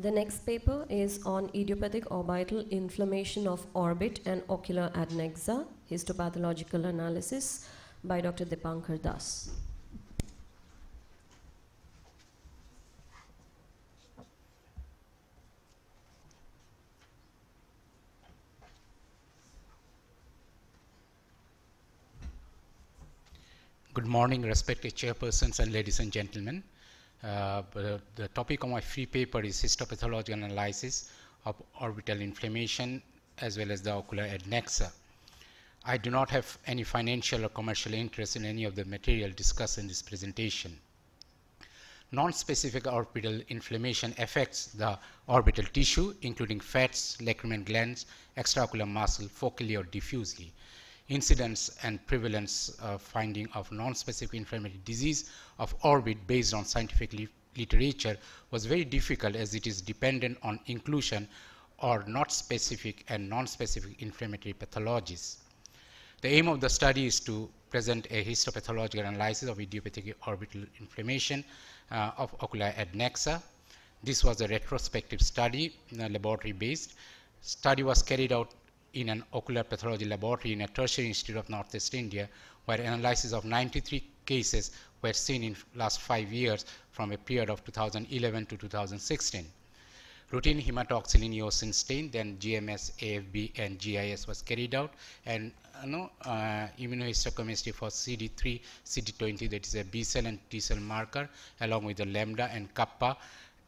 The next paper is on idiopathic orbital inflammation of orbit and ocular adnexa, histopathological analysis by Dr. Dipankar Das. Good morning, respected chairpersons and ladies and gentlemen. Uh, the topic of my free paper is histopathological analysis of orbital inflammation as well as the ocular adnexa. I do not have any financial or commercial interest in any of the material discussed in this presentation. Non-specific orbital inflammation affects the orbital tissue, including fats, lacrimal glands, extraocular muscle, focally or diffusely incidence and prevalence uh, finding of non-specific inflammatory disease of orbit based on scientific li literature was very difficult as it is dependent on inclusion or not specific and non-specific inflammatory pathologies. The aim of the study is to present a histopathological analysis of idiopathic orbital inflammation uh, of ocular adnexa. This was a retrospective study, uh, laboratory based. Study was carried out in an ocular pathology laboratory in a tertiary institute of Northeast India, where analysis of 93 cases were seen in last five years from a period of 2011 to 2016. Routine hematoxylin eosin stain, then GMS, AFB, and GIS was carried out, and you know, uh, immunohistochemistry for CD3, CD20, that is a B cell and T cell marker, along with the lambda and kappa,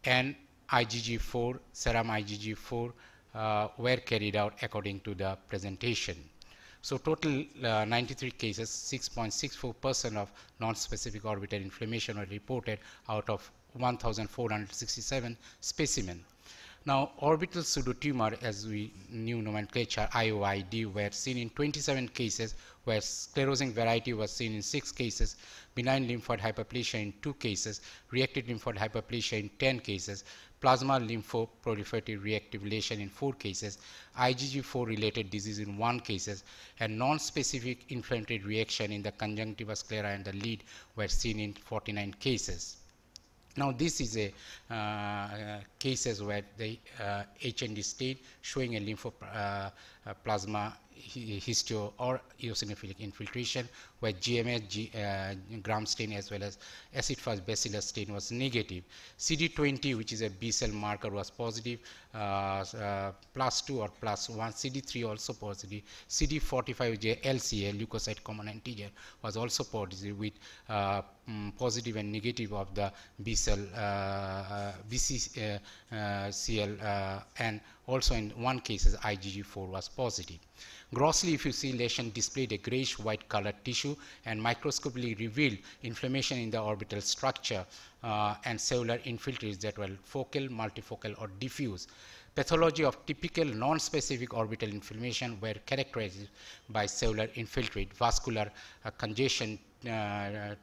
and IgG4, serum IgG4, uh, were carried out according to the presentation. So total uh, 93 cases, 6.64% of non-specific orbital inflammation were reported out of 1,467 specimens. Now, orbital pseudotumor, as we knew nomenclature, IOID, were seen in 27 cases, where sclerosing variety was seen in 6 cases, benign lymphoid hyperplasia in 2 cases, reactive lymphoid hyperplasia in 10 cases, plasma lymphoproliferative reactivation in 4 cases, IgG4 related disease in 1 cases, and non-specific inflammatory reaction in the conjunctiva sclera and the lead were seen in 49 cases. Now this is a uh, cases where the uh, H&E stain showing a lymphoplasma histio or eosinophilic infiltration where GMS, G, uh, gram stain as well as acid fast bacillus stain was negative. CD20 which is a B cell marker was positive, uh, uh, plus 2 or plus 1, CD3 also positive, CD45 which is LCA leukocyte common antigen was also positive with um, positive and negative of the B cell uh, BCCL uh, and also in one cases IgG4 was positive. Grossly, if you see lesion displayed a grayish white colored tissue and microscopically revealed inflammation in the orbital structure uh, and cellular infiltrates that were focal, multifocal, or diffuse. Pathology of typical non-specific orbital inflammation were characterized by cellular infiltrate, vascular uh, congestion uh, uh,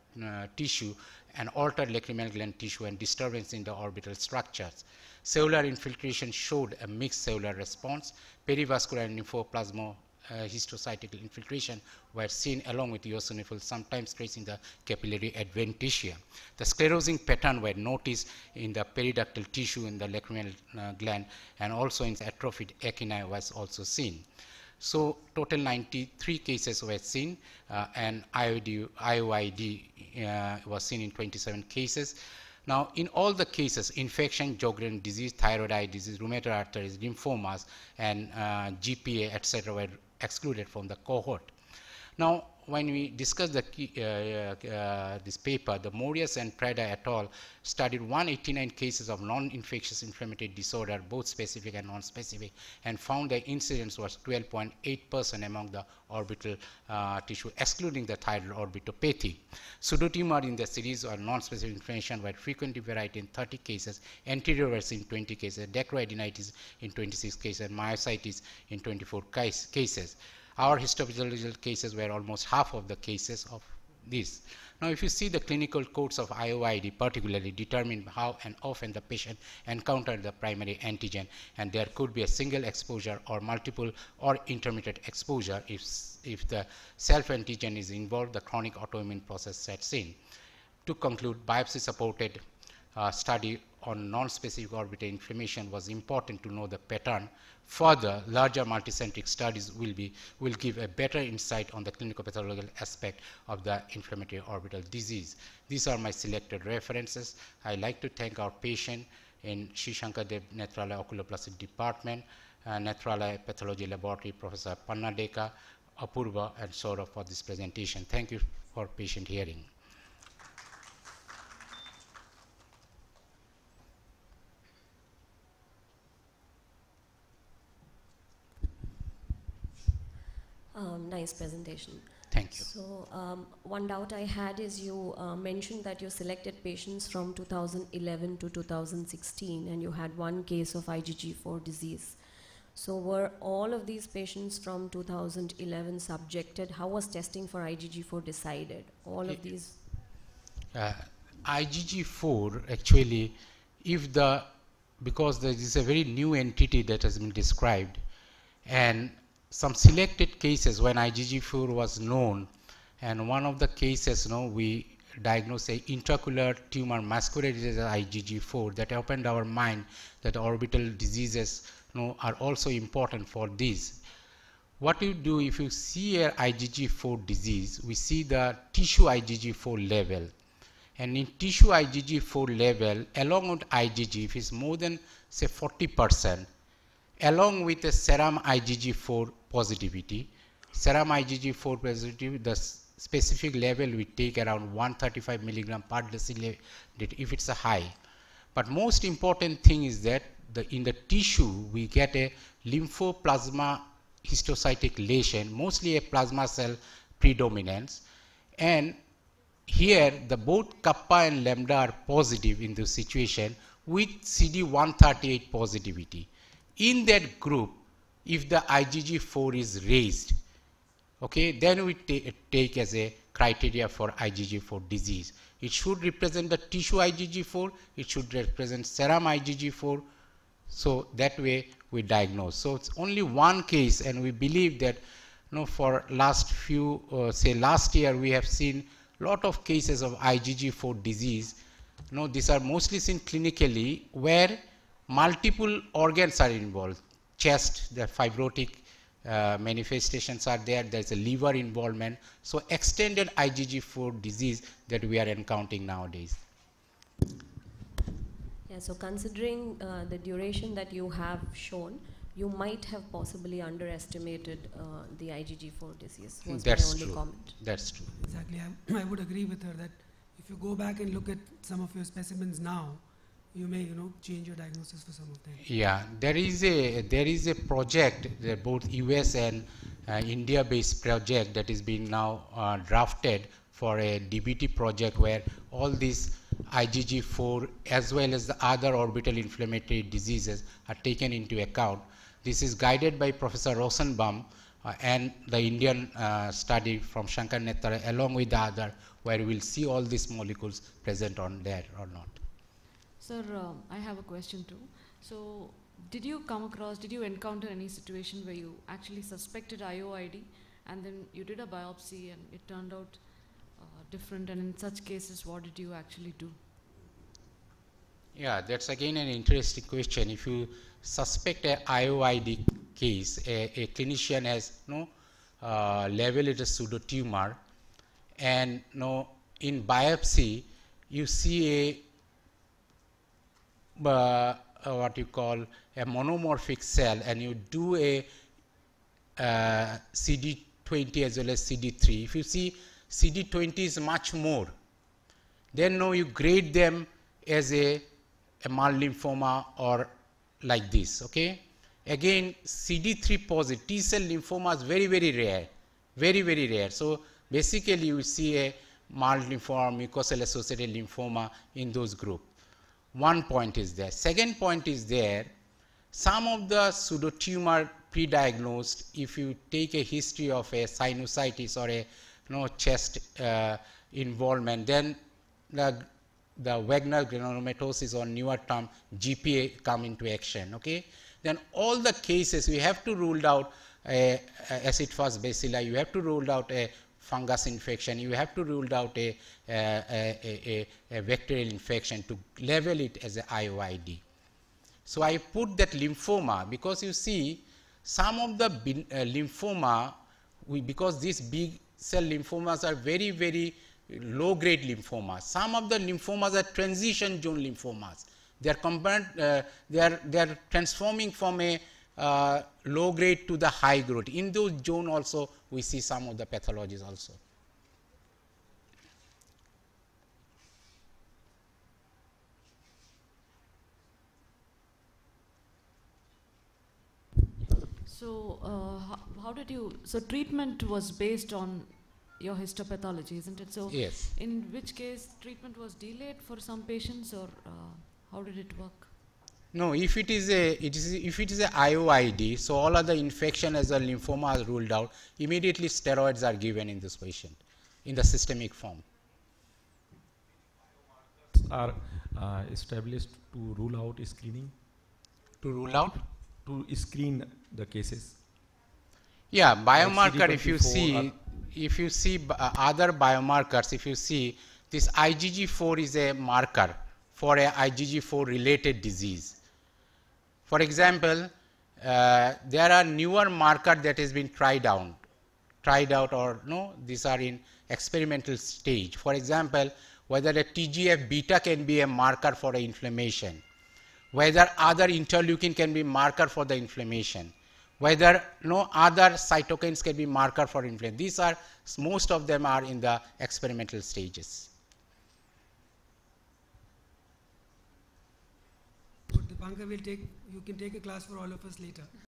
tissue, and altered lacrimal gland tissue and disturbance in the orbital structures. Cellular infiltration showed a mixed cellular response. Perivascular and lymphoplasma uh, histiocytic infiltration were seen along with eosinophils, sometimes tracing the capillary adventitia. The sclerosing pattern were noticed in the periductal tissue in the lacrimal uh, gland and also in the atrophied acini was also seen. So total 93 cases were seen uh, and IOD, IOID uh, was seen in 27 cases. Now, in all the cases, infection, Sjogren disease, thyroid eye disease, rheumatoid arthritis, lymphomas, and uh, GPA, etc., were excluded from the cohort. Now, when we discuss the key, uh, uh, this paper, the Morias and Prada et al. studied 189 cases of non-infectious inflammatory disorder, both specific and non-specific, and found the incidence was 12.8% among the orbital uh, tissue, excluding the thyroid orbitopathy. Pseudotumor in the series or non-specific inflammation were frequently varied in 30 cases, anterior versus in 20 cases, dacryoadenitis in 26 cases, and myositis in 24 case, cases. Our histopathological cases were almost half of the cases of this. Now, if you see the clinical codes of IOID particularly determine how and often the patient encountered the primary antigen and there could be a single exposure or multiple or intermittent exposure if, if the self-antigen is involved, the chronic autoimmune process sets in. To conclude, biopsy supported uh, study on non-specific orbital inflammation was important to know the pattern. Further, larger multicentric studies will, be, will give a better insight on the clinical pathological aspect of the inflammatory orbital disease. These are my selected references. I like to thank our patient in Sri Sankaradeva Nethralaya Oculoplastic Department, uh, Nethralaya Pathology Laboratory, Professor Panna Deka, Apurva, and Saurabh for this presentation. Thank you for patient hearing. Um, nice presentation. Thank you. So, um, one doubt I had is you uh, mentioned that you selected patients from 2011 to 2016 and you had one case of IgG4 disease. So, were all of these patients from 2011 subjected? How was testing for IgG4 decided? All of these? Uh, IgG4 actually, if the because there is a very new entity that has been described, and some selected cases when IgG4 was known, and one of the cases, you know, we diagnosed a intraocular tumor masqueraded as IgG4 that opened our mind that orbital diseases you know, are also important for this. What you do if you see a IgG4 disease, we see the tissue IgG4 level. And in tissue IgG4 level, along with IgG, if it's more than say 40 percent, along with the serum IgG4 positivity. Serum IgG4 positivity, the specific level we take around 135 milligram per deciliter if it's a high. But most important thing is that the, in the tissue we get a lymphoplasma histiocytic lesion, mostly a plasma cell predominance. And here the both kappa and lambda are positive in this situation with CD138 positivity in that group, if the IgG4 is raised, okay, then we take as a criteria for IgG4 disease. It should represent the tissue IgG4, it should represent serum IgG4, so that way we diagnose. So it's only one case and we believe that you know, for last few, uh, say last year we have seen lot of cases of IgG4 disease. You know, these are mostly seen clinically where multiple organs are involved. Chest, the fibrotic uh, manifestations are there, there's a liver involvement. So extended IgG4 disease that we are encountering nowadays. Yeah, so considering uh, the duration that you have shown, you might have possibly underestimated uh, the IgG4 disease. Was That's my only true. comment. That's true. Exactly. I, I would agree with her that if you go back and look at some of your specimens now, you may you know change your diagnosis for some of them. Yeah, there is a there is a project, uh, both US and uh, India-based project that is being now uh, drafted for a DBT project where all these IgG4 as well as the other orbital inflammatory diseases are taken into account. This is guided by Professor Rosenbaum uh, and the Indian uh, study from Shankar Nethralaya along with the other where we will see all these molecules present on there or not. Sir, um, I have a question too. So, did you come across, did you encounter any situation where you actually suspected IOID and then you did a biopsy and it turned out uh, different? And in such cases, what did you actually do? Yeah, that's again an interesting question. If you suspect a IOID case, a, a clinician has no uh, labeled it as pseudotumor, and no in biopsy you see a uh, what you call a monomorphic cell, and you do a uh, CD20 as well as CD3. If you see CD20 is much more, then now you grade them as a a MALT lymphoma or like this. Okay. Again, CD3 positive T cell lymphoma is very very rare, very very rare. So basically, you see a MALT lymphoma, mucosal associated lymphoma in those group. One point is there. Second point is there. Some of the pseudotumor pre-diagnosed, if you take a history of a sinusitis or a you know, chest uh, involvement, then the the Wegener granulomatosis or newer term GPA come into action. Okay, then all the cases we have to rule out acid fast bacilli. You have to rule out a fungus infection, you have to rule out a, a, a, a, a vectorial infection to level it as a IOID. So, I put that lymphoma because you see some of the bin, uh, lymphoma we, because these big cell lymphomas are very very low grade lymphomas. Some of the lymphomas are transition zone lymphomas. They are uh, they are they are transforming from a uh, low grade to the high grade. In those zone also we see some of the pathologies also. So, uh, how, how did you? So, treatment was based on your histopathology, isn't it? So, Yes. in which case treatment was delayed for some patients, or uh, how did it work? No, if it is a it is if it is a IOID, so all other infection as a lymphoma is ruled out. Immediately steroids are given in this patient in the systemic form. are uh, established to rule out screening, To rule out, to screen the cases. yeah, biomarker. If you see, if you see uh, other biomarkers, if you see this IgG4 is a marker for a IgG4 related disease. For example, uh, there are newer marker that has been tried out, tried out or no, these are in experimental stage. For example, whether a TGF beta can be a marker for inflammation, whether other interleukin can be marker for the inflammation, whether no other cytokines can be marker for inflammation. These are most of them are in the experimental stages. But will take, you can take a class for all of us later.